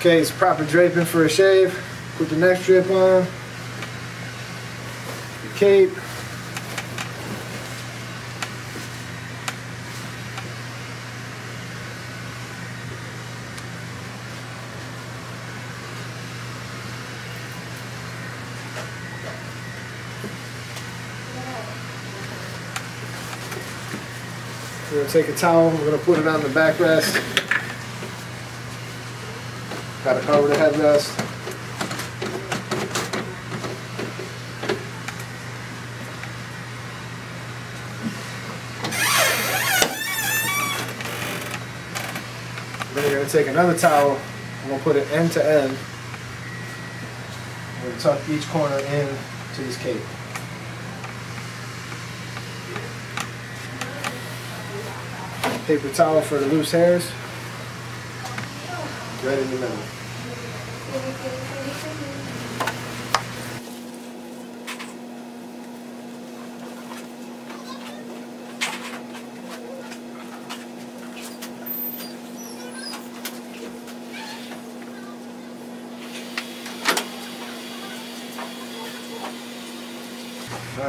Okay, it's proper draping for a shave. Put the neck strip on. The cape. We're gonna take a towel, we're gonna put it on the backrest. Gotta cover the headrest. Then you're gonna take another towel, and we'll put it end to end. We'll tuck each corner in to this cape. Paper towel for the loose hairs. Right in the middle. Alright,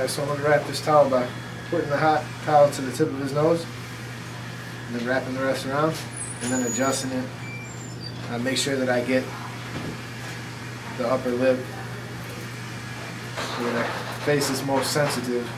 so I'm gonna wrap this towel by putting the hot towel to the tip of his nose, and then wrapping the rest around, and then adjusting it. I make sure that I get the upper lip where the face is most sensitive.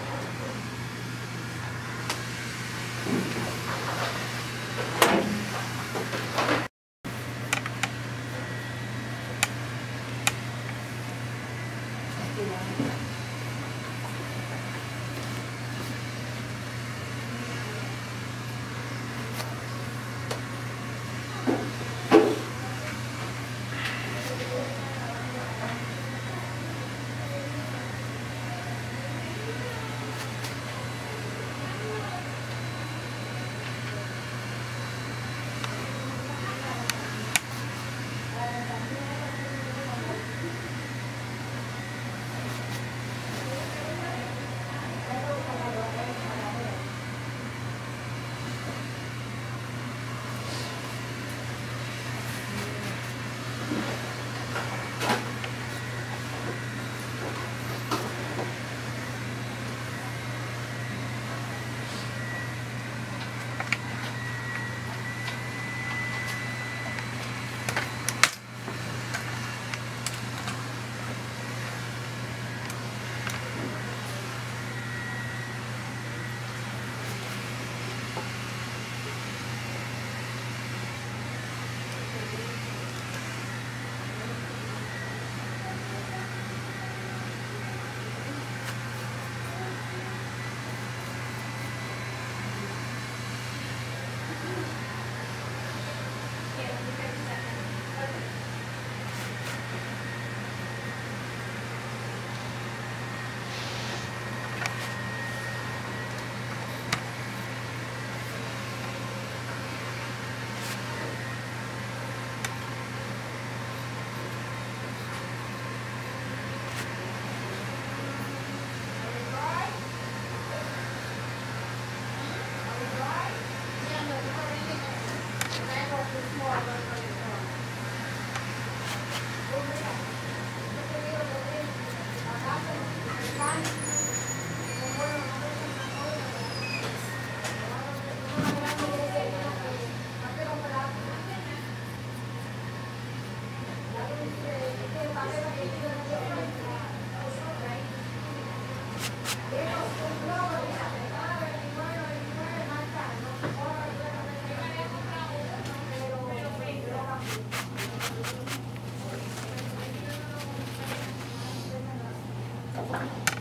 thank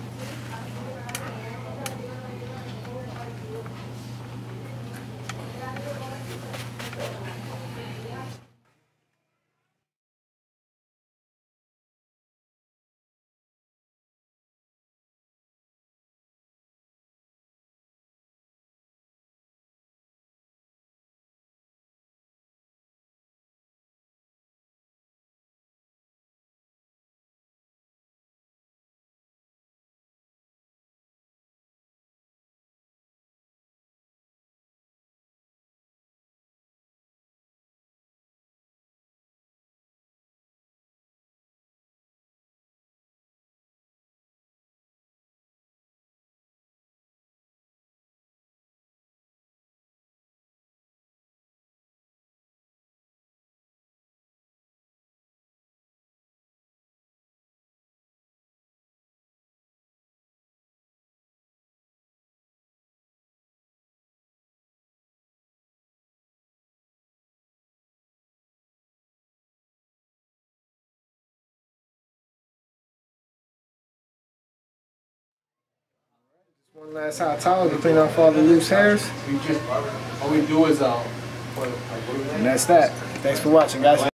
One last hot towel to clean off all the loose hairs. We just all we do is uh. And that's that. Thanks for watching, guys.